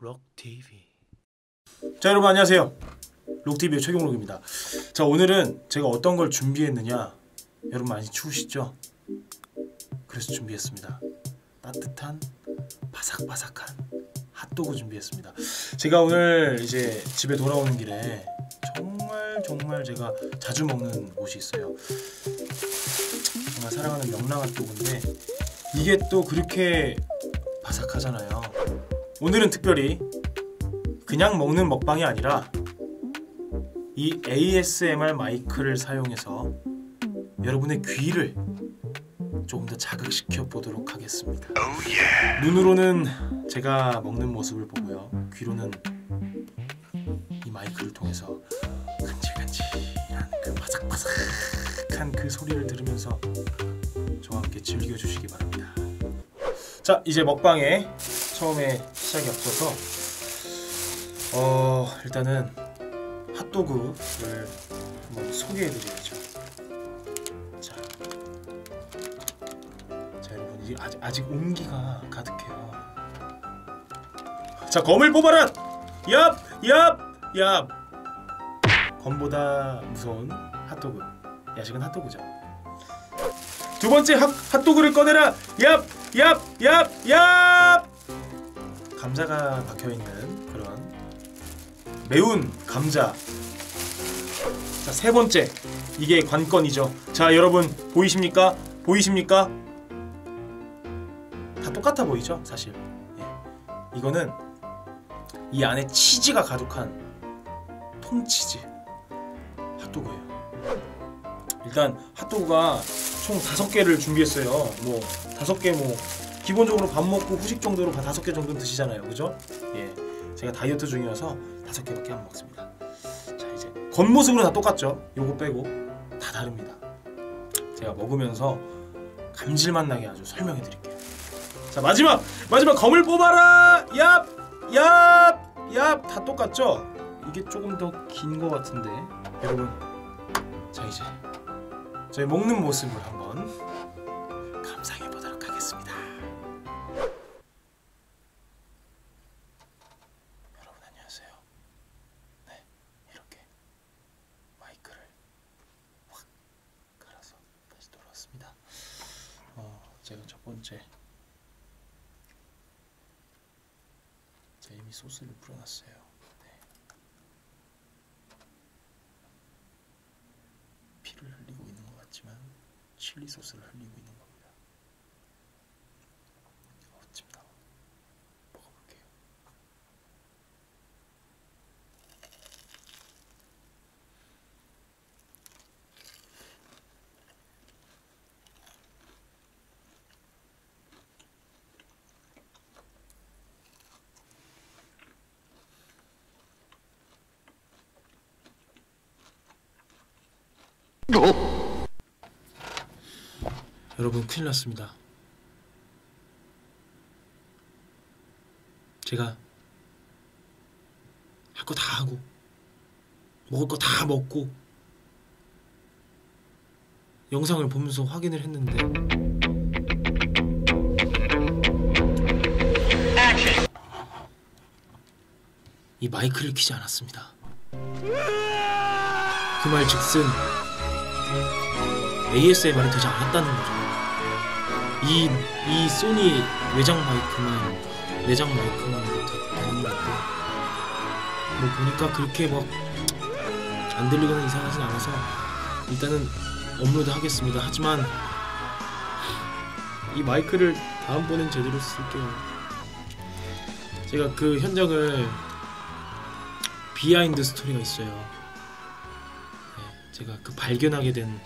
록TV 자 여러분 안녕하세요. 록TV의 최경록입니다. 자 오늘은 제가 어떤 걸 준비했느냐 여러분 많이 추우시죠? 그래서 준비했습니다. 따뜻한 바삭바삭한 핫도그 준비했습니다. 제가 오늘 이제 집에 돌아오는 길에 정말 정말 제가 자주 먹는 곳이 있어요. 정말 사랑하는 명랑 핫도그인데 이게 또 그렇게 바삭하잖아요 오늘은 특별히 그냥 먹는 먹방이 아니라 이 ASMR 마이크를 사용해서 여러분의 귀를 조금 더 자극시켜 보도록 하겠습니다. 눈으로는 제가 먹는 모습을 보고요. 귀로는 이 마이크를 통해서 간질간질한 그 바삭바삭한 그 소리를 들으면서 저와 함께 즐겨 주시기 바랍니다. 자 이제 먹방에 처음에 시작이 앞서서 어 일단은 핫도그를 한번 소개해드려야죠. 자, 자 여러분 이 아직 아직 온기가 가득해요. 자 검을 뽑아라. 얍, 얍, 얍. 검보다 무서운 핫도그. 야식은 핫도그죠. 두 번째 핫, 핫도그를 꺼내라. 얍, 얍, 얍, 얍. 감자가 박혀 있는 그런 매운 감자. 자, 세 번째. 이게 관건이죠. 자, 여러분 보이십니까? 보이십니까? 다 똑같아 보이죠, 사실. 예. 이거는 이 안에 치즈가 가득한 통치즈 핫도그예요. 일단 핫도그가 총 다섯 개를 준비했어요. 뭐 다섯 개뭐 기본적으로 밥 먹고 후식 정도로 다섯 개 정도 드시잖아요, 그죠? 예, 제가 다이어트 중이어서 다섯 개밖에 안 먹습니다. 자 이제 겉모습으로 다 똑같죠? 요거 빼고 다 다릅니다. 제가 먹으면서 감질맛 나게 아주 설명해 드릴게요. 자 마지막 마지막 검을 뽑아라. 얍, 얍, 얍 다 똑같죠? 이게 조금 더 긴 것 같은데 여러분 자 이제 저희 먹는 모습을 한번 감상해 보도록 하겠습니다. 여러분 안녕하세요. 네 이렇게 마이크를 확 갈아서 다시 돌아왔습니다. 어 제가 첫 번째 제가 이미 소스를 뿌려놨어요. 네. 피를 흘리고 있는 것 같지만 칠리 소스를 흘리고 있는 겁니다. 어찜다 먹어볼게요. 여러분 큰일 났습니다. 제가 할 거 다 하고 먹을 거 다 먹고 영상을 보면서 확인을 했는데 이 마이크를 키지 않았습니다. 그 말 즉슨 ASMR이 되지 않았다는 거죠. 이, 이 소니 외장 마이크만, 내장 마이크만 되는 건데, 뭐 보니까 그렇게 막 안 들리거나 이상하진 않아서 일단은 업로드 하겠습니다. 하지만 이 마이크를 다음번엔 제대로 쓸게요. 제가 그 현장을 비하인드 스토리가 있어요. 네, 제가 그 발견하게 된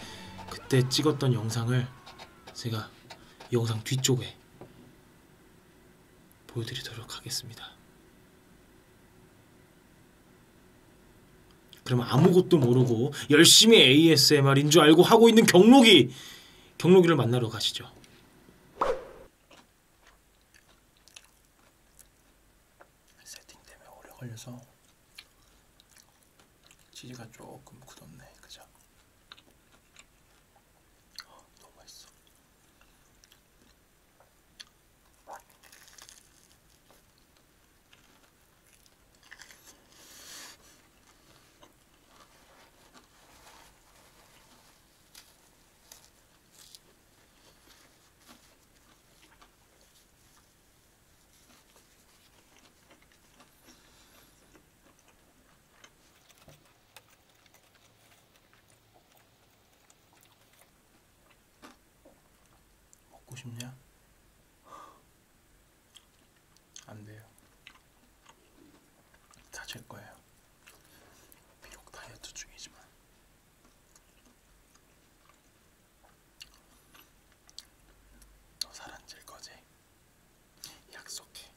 그때 찍었던 영상을 제가 이 영상 뒤쪽에 보여드리도록 하겠습니다. 그러면 아무것도 모르고 열심히 ASMR인 줄 알고 하고 있는 경록이 경록이를 만나러 가시죠. 세팅 때문에 오래 걸려서 치즈가 조금 굳었네, 그죠? 어, 너무 맛있어. 싶냐? 안 돼요. 다제 거예요. 비록 다이어트 중이지만. 너 살 안 찔 거지? 약속해.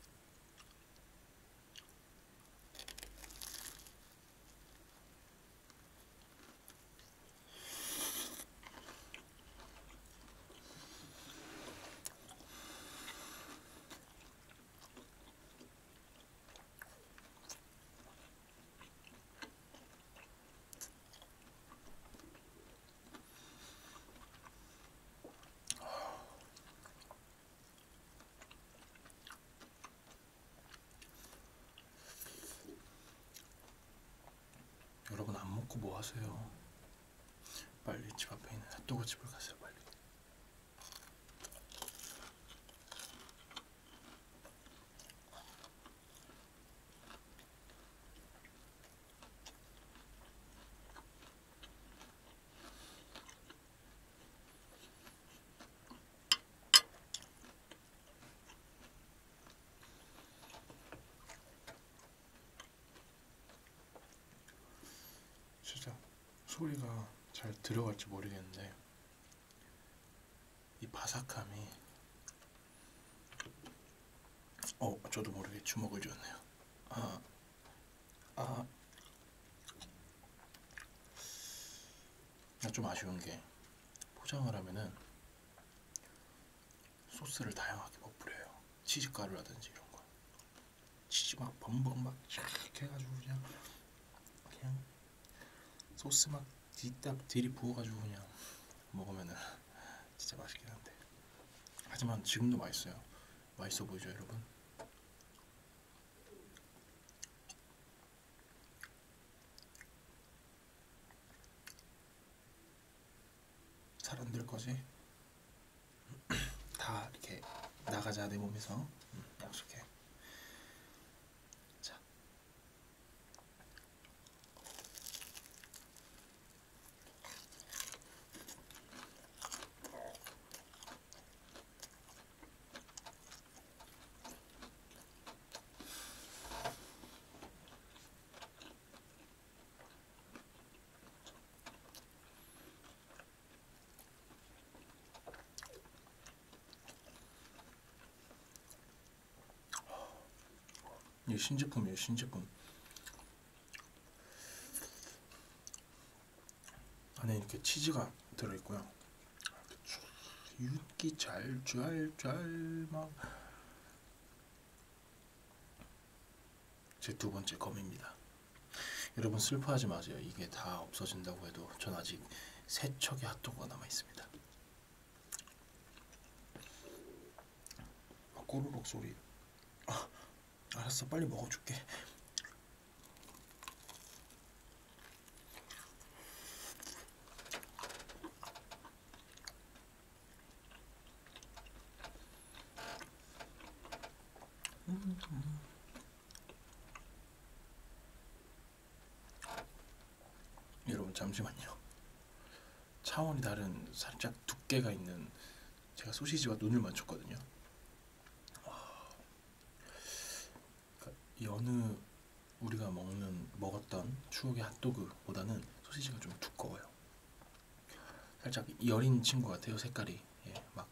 여러분 안 먹고 뭐 하세요? 빨리 집 앞에 있는 핫도그 집을 가세요 빨리. 진짜 소리가 잘 들어갈지 모르겠는데 이 바삭함이 어 저도 모르게 주먹을 쥐었네요. 아, 아, 나좀 아쉬운 게 포장을 하면은 소스를 다양하게 못 뿌려요. 치즈 가루라든지 이런 거. 치즈 막 범벅 막쫙 해가지고 그냥 그냥 소스 막 뒤딱 들이 부어가지고 그냥 먹으면은 진짜 맛있긴 한데 하지만 지금도 맛있어요 맛있어 보이죠 여러분? 살안될 거지? 다 이렇게 나가자 내 몸에서 응, 약속해 자 이게 신제품이에요 신제품. 안에 이렇게 치즈가 들어있고요. 윤기 잘잘잘막 제 두 번째 검입니다. 여러분 슬퍼하지 마세요. 이게 다 없어진다고 해도 전 아직 세 척의 핫도그가 남아 있습니다. 아, 꼬르륵 소리. 아, 알았어 빨리 먹어줄게. 여러분 잠시만요. 차원이 다른 살짝 두께가 있는 제가 소시지와 눈을 맞췄거든요 그러니까 이 어느 우리가 먹는 먹었던 추억의 핫도그보다는 소시지가 좀 두꺼워요. 살짝 여린 친구 같아요 색깔이. 예, 막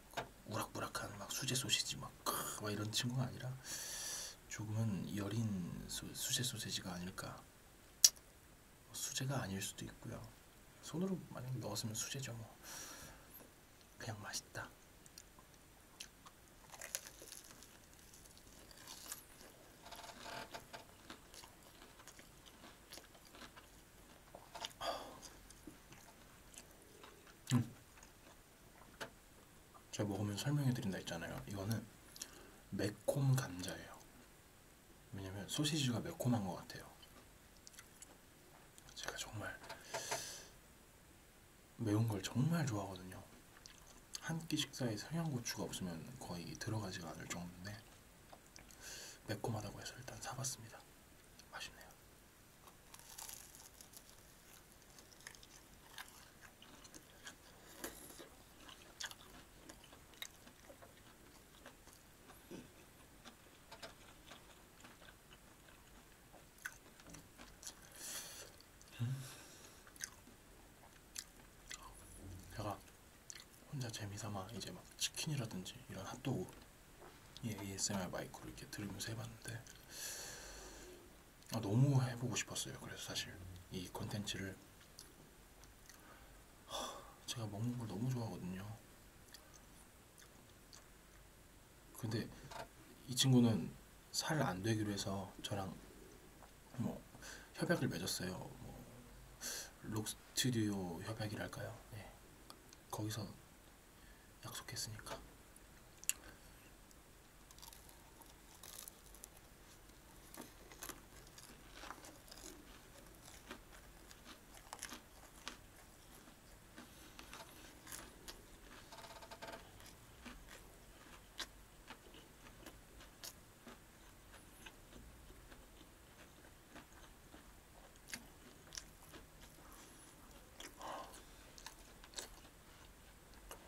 우락부락한 막 수제 소시지 막, 크, 막 이런 친구가 아니라 조금은 여린 소, 수제 소시지가 아닐까. 수제가 아닐 수도 있고요. 손으로 만약 넣었으면 수제죠 뭐. 그냥 맛있다. 먹으면 설명해 드린다 했잖아요. 이거는 매콤 감자예요. 왜냐면 소시지가 매콤한 것 같아요. 제가 정말 매운 걸 정말 좋아하거든요. 한 끼 식사에 청양고추가 없으면 거의 들어가지가 않을 정도인데 매콤하다고 해서 일단 사봤습니다. 맛있네요. 재미삼아 이제 막 치킨이라든지 이런 핫도그 이 ASMR 마이크로 이렇게 들으면서 해봤는데 아, 너무 해보고 싶었어요. 그래서 사실 이 컨텐츠를 하, 제가 먹는 걸 너무 좋아하거든요. 근데 이 친구는 살 안 되기로 해서 저랑 뭐 협약을 맺었어요. 뭐 록스튜디오 협약이랄까요? 네. 거기서 약속했으니까.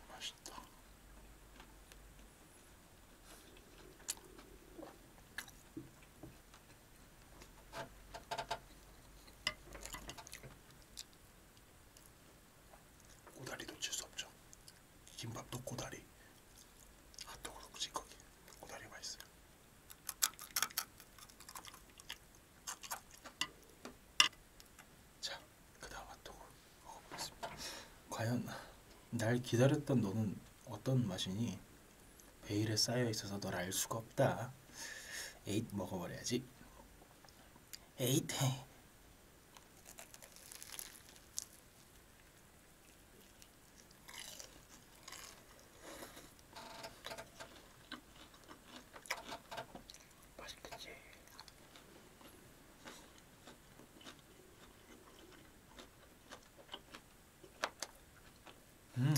맛있다. 꼬다리도 칠 수 없죠. 김밥도 꼬다리. 핫도그도 굳이 거기 꼬다리 맛있어요. 자, 그다음 핫도그 먹어보겠습니다. 과연 날 기다렸던 너는 어떤 맛이니? 베일에 쌓여 있어서 널 알 수가 없다. 에잇 먹어버려야지. 에잇. 음.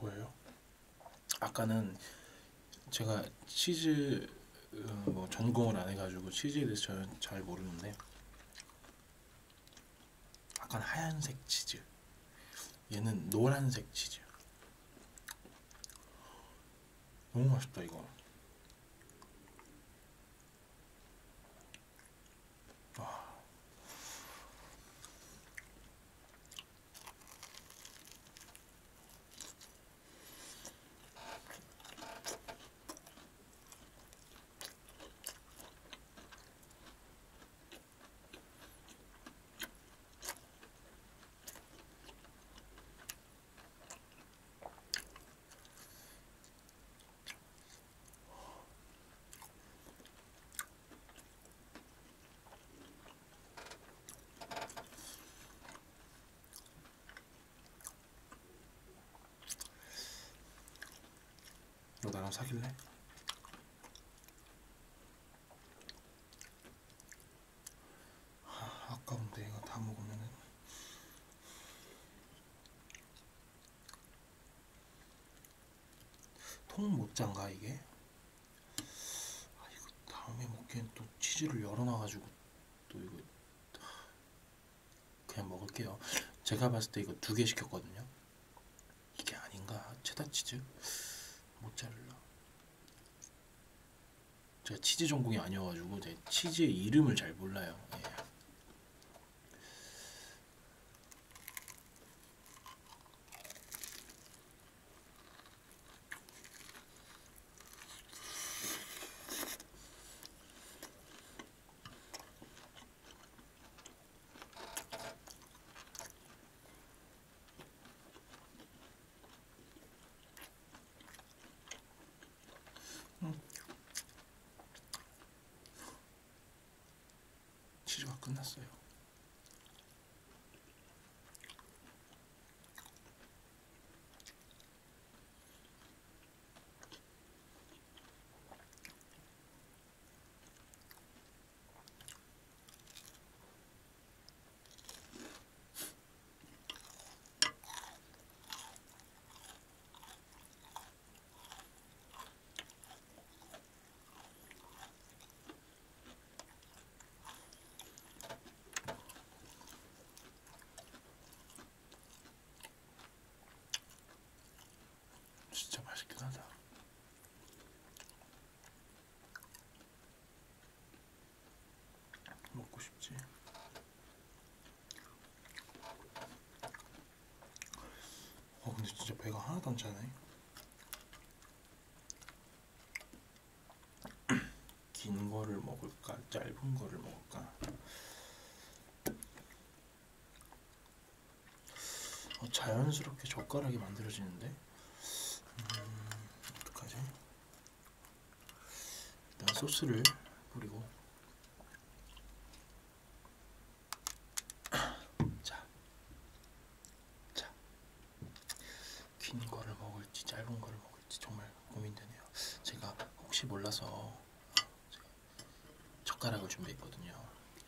뭐예요? 아까는 제가 치즈 어, 뭐 전공을 안 해가지고 치즈에 대해서 잘, 잘 모르는데 약간 하얀색 치즈 얘는 노란색 치즈 너무 맛있다 이거 나랑 사귈래? 아, 아까운데 이거 다 먹으면은 통모짜인가 이게? 아 이거 다음에 먹기엔 또 치즈를 열어놔가지고 또 이거 그냥 먹을게요. 제가 봤을 때 이거 두 개 시켰거든요. 이게 아닌가? 체다 치즈? 모짜렐라. 제가 치즈 전공이 아니어가지고 제 치즈의 이름을 잘 몰라요. 예. 진짜 맛있긴 하다. 먹고 싶지. 어 근데 진짜 배가 하나도 안 차네. 긴 거를 먹을까 짧은 거를 먹을까 어, 자연스럽게 젓가락이 만들어지는데 소스를 뿌리고 자, 자, 긴 거를 먹을지 짧은 거를 먹을지 정말 고민되네요. 제가 혹시 몰라서 제가 젓가락을 준비했거든요.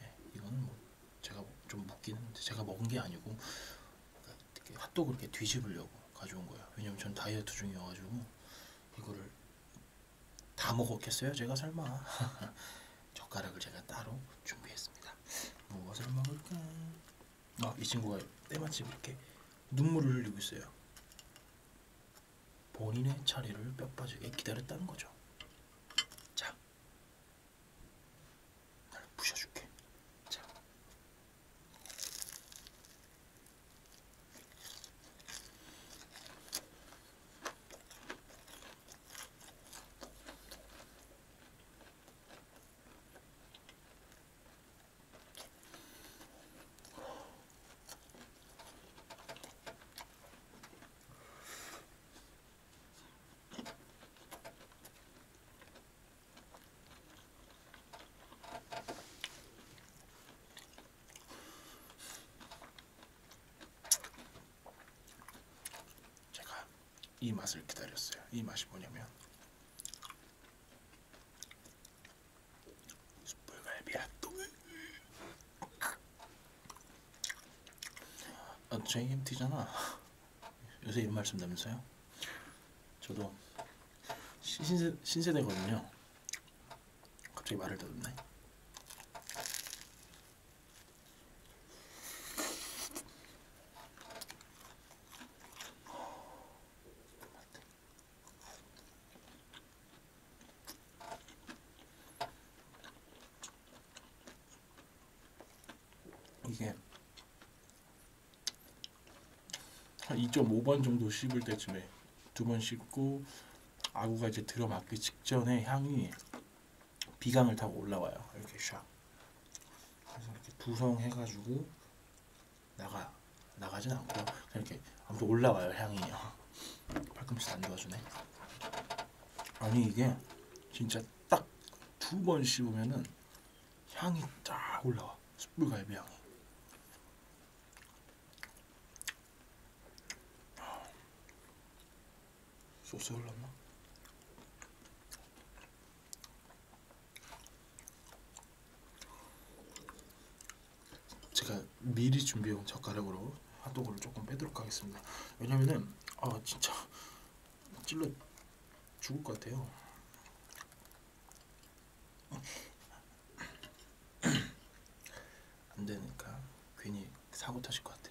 네, 이거는 뭐 제가 좀 했는데 제가 먹은 게 아니고 그러니까 핫도그 이렇게 뒤집으려고 가져온 거예요. 왜냐면 전 다이어트 중이어가지고 이거를 다 먹었겠어요? 제가 설마 젓가락을 제가 따로 준비했습니다. 무엇을 먹을까? 아, 이 친구가 때마침 이렇게 눈물을 흘리고 있어요. 본인의 차례를 뼈 빠지게 기다렸다는 거죠. 이 맛을 기다렸어요. 이 맛이 뭐냐면 숯불갈비 핫도그. 아, JMT잖아. 요새 이런 말씀 나면서요? 저도 신세 신세대거든요. 갑자기 말을 더듬네. 이게 한 2.5번 정도 씹을 때쯤에 두 번 씹고 아구가 이제 들어맞기 직전에 향이 비강을 타고 올라와요. 이렇게 샥. 그래서 이렇게 두성해가지고 나가 나가진 않고요. 이렇게 아무튼 올라와요 향이. 팔꿈치 안 도와주네. 아니 이게 진짜 딱 두 번 씹으면은 향이 쫙 올라와. 숯불갈비 향이. 소스 흘렀나? 제가 미리 준비해온 젓가락으로 핫도그를 조금 빼도록 하겠습니다. 왜냐면은 아 진짜 찔러 죽을 것 같아요. 안 되니까 괜히 사고 타실 것 같아.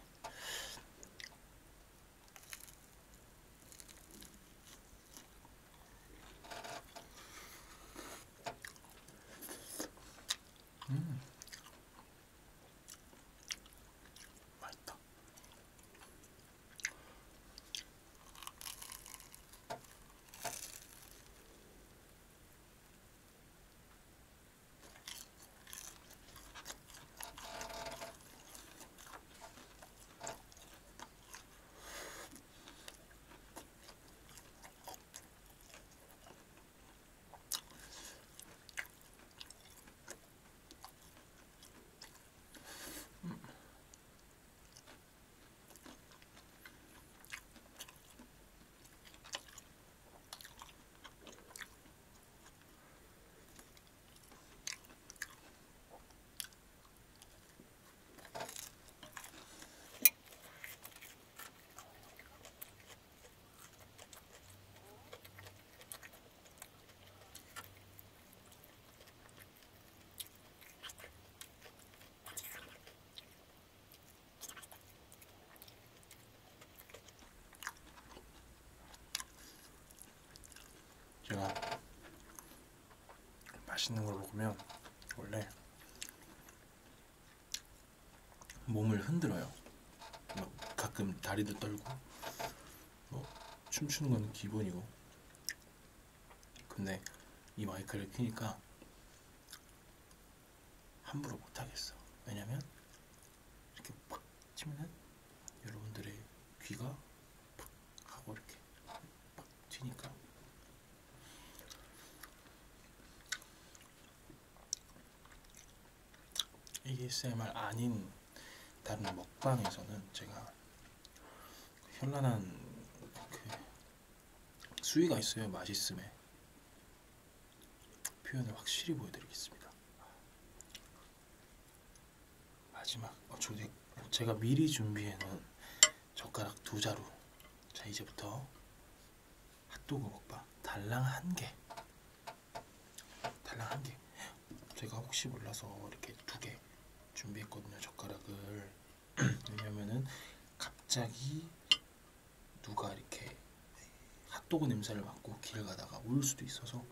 제가 맛있는 걸 먹으면 원래 몸을 흔들어요. 막 가끔 다리도 떨고 춤추는 건 기본이고 근데 이 마이크를 키니까 함부로 못 하겠어. 왜냐면 이렇게 팍 치면은 여러분들의 귀가 팍 하고 이렇게 팍 튀니까 ASMR 아닌 다른 먹방에서는 제가 현란한 그 수위가 있어요 맛있음에 표현을 확실히 보여드리겠습니다. 마지막 어, 저, 제가 미리 준비해놓은 젓가락 두 자루. 자 이제부터 핫도그 먹방. 달랑 한개. 달랑 한개. 제가 혹시 몰라서 이렇게 두개 준비했거든요 젓가락을. 왜냐면은 갑자기 누가 이렇게 핫도그 냄새를 맡고 길 가다가 울 수도 있어서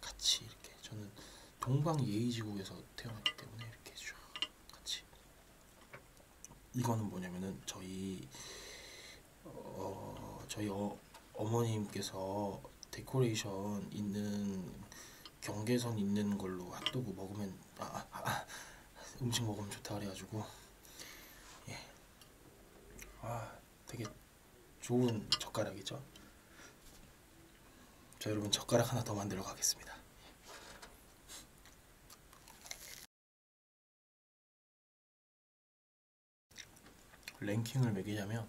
같이 이렇게 저는 동방 예의지국에서 태어났기 때문에 이렇게 쫙 같이. 이거는 뭐냐면은 저희 어 저희 어, 어머님께서 데코레이션 있는 경계선 있는 걸로 핫도그 먹으면 아, 음식 먹으면 좋다 그래가지고 예. 아 되게 좋은 젓가락이죠. 자 여러분 젓가락 하나 더 만들어 가겠습니다. 랭킹을 매기자면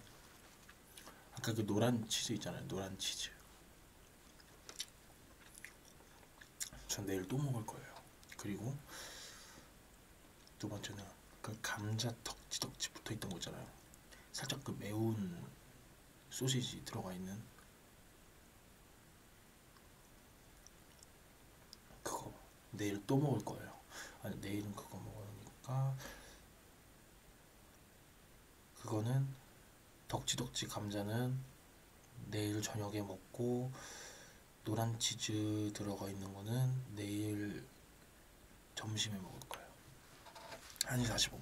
아까 그 노란 치즈 있잖아요. 노란 치즈. 전 내일 또 먹을 거예요. 그리고 두 번째는 그 감자 덕지덕지 붙어 있던 거 있잖아요. 살짝 그 매운 소시지 들어가 있는 그거 내일 또 먹을 거예요. 아니 내일은 그거 먹으니까 그거는 덕지덕지 감자는 내일 저녁에 먹고 노란 치즈 들어가 있는 거는 내일 점심에 먹을 거예요. 1시 45분.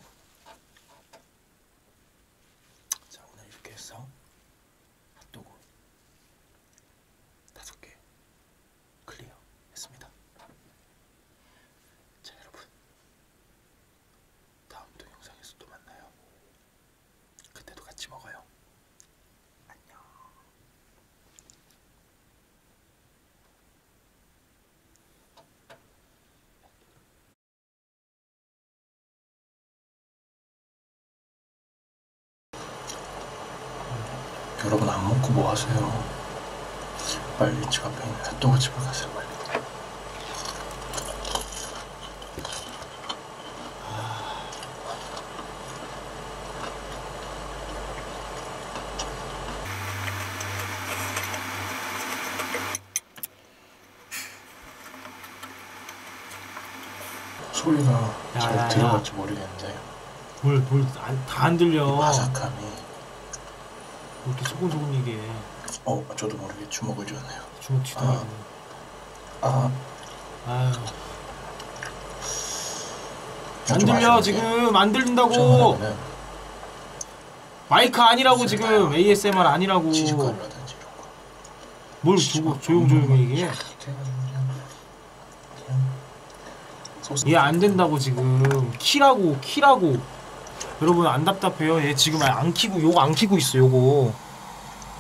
자 오늘 이렇게 해서 핫도그 다섯 개 클리어 했습니다. 자 여러분 다음 동영상에서 또 만나요. 그때도 같이 먹어요. 안녕. 여러분 안 먹고 뭐 하세요? 빨리 집 앞에 있는 핫도그 집을 가세요 빨리. 소리가 야, 잘 야, 야. 들어갈지 모르겠는데 돌돌다 안 들려. 이 바삭함이 왜 이렇게 소곤소곤 얘기해. 어 저도 모르게 주먹을 쥐었네요. 주먹 튀다. 아 아유. 좀안 들려. 지금 안 들린다고. 마이크 아니라고 지금 ASMR 아니라고. 뭘 두고 조용조용 얘기해. 해가지고 그냥 그냥 소스 얘안 된다고 지금 키라고 키라고. 여러분 안 답답해요? 얘 지금 안 키고 요거 안 키고 있어 요거.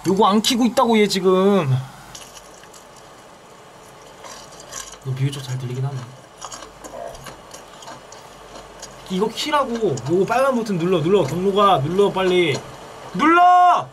요거 안 키고 있다고 얘 지금. 너 비교적 잘 들리긴 하네. 이거 키라고 요거 빨간 버튼 눌러 눌러 경로가 눌러 빨리 눌러